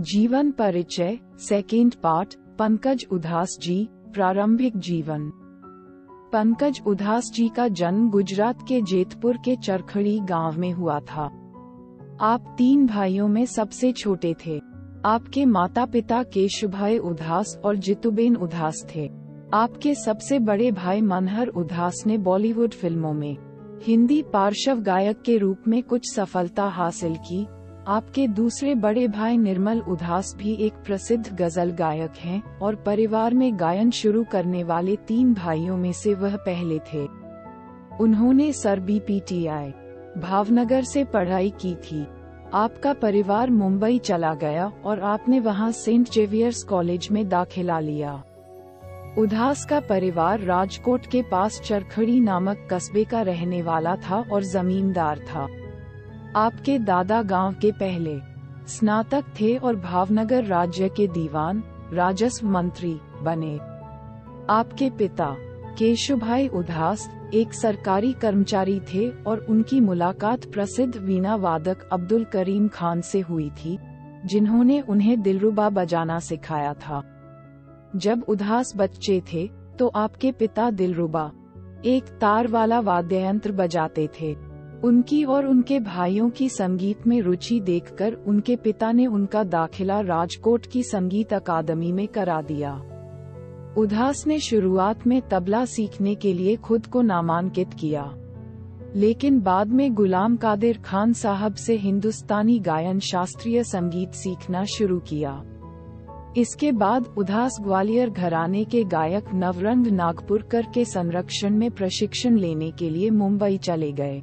जीवन परिचय second part Pankaj Udhas ji, प्रारंभिक जीवन। पंकज उधास जी का जन्म गुजरात के जेतपुर के चरखड़ी गाँव में हुआ था। आप तीन भाइयों में सबसे छोटे थे। आपके माता पिता केशुभाई उधास और जितुबेन उधास थे। आपके सबसे बड़े भाई मनहर उधास ने बॉलीवुड फ़िल्मों में हिंदी पार्श्व गायक के रूप में कुछ सफलता हासिल की आपके दूसरे बड़े भाई निर्मल उदास भी एक प्रसिद्ध गज़ल गायक हैं और परिवार में गायन शुरू करने वाले तीन भाइयों में से वह पहले थे। उन्होंने Sir B P T I Bhavnagar से पढ़ाई की थी। आपका परिवार मुंबई चला गया और आपने वहाँ सेंट जेवियर्स कॉलेज में दाखिला लिया। उदास का परिवार राजकोट के पास चरखड़ी नामक कस्बे का रहने वाला था और जमींदार था। आपके दादा गाँव के पहले स्नातक थे और भावनगर राज्य के दीवान, राजस्व मंत्री बने। आपके पिता, केशुभाई उदास एक सरकारी कर्मचारी थे और उनकी मुलाकात प्रसिद्ध वीणा वादक अब्दुल करीम खान से हुई थी, जिन्होंने उन्हें दिलरुबा बजाना सिखाया था। जब उदास बच्चे थे तो आपके पिता दिलरुबा, एक तार वाला वाद्य यंत्र बजाते थे। उनकी और उनके भाइयों की संगीत में रुचि देखकर उनके पिता ने उनका दाखिला राजकोट की संगीत अकादमी में करा दिया। उदास ने शुरुआत में तबला सीखने के लिए खुद को नामांकित किया। लेकिन बाद में गुलाम कादिर खान साहब से हिंदुस्तानी गायन शास्त्रीय संगीत सीखना शुरू किया। इसके बाद उदास ग्वालियर घराने के गायक नवरंग नागपुरकर के संरक्षण में प्रशिक्षण लेने के लिए मुंबई चले गए।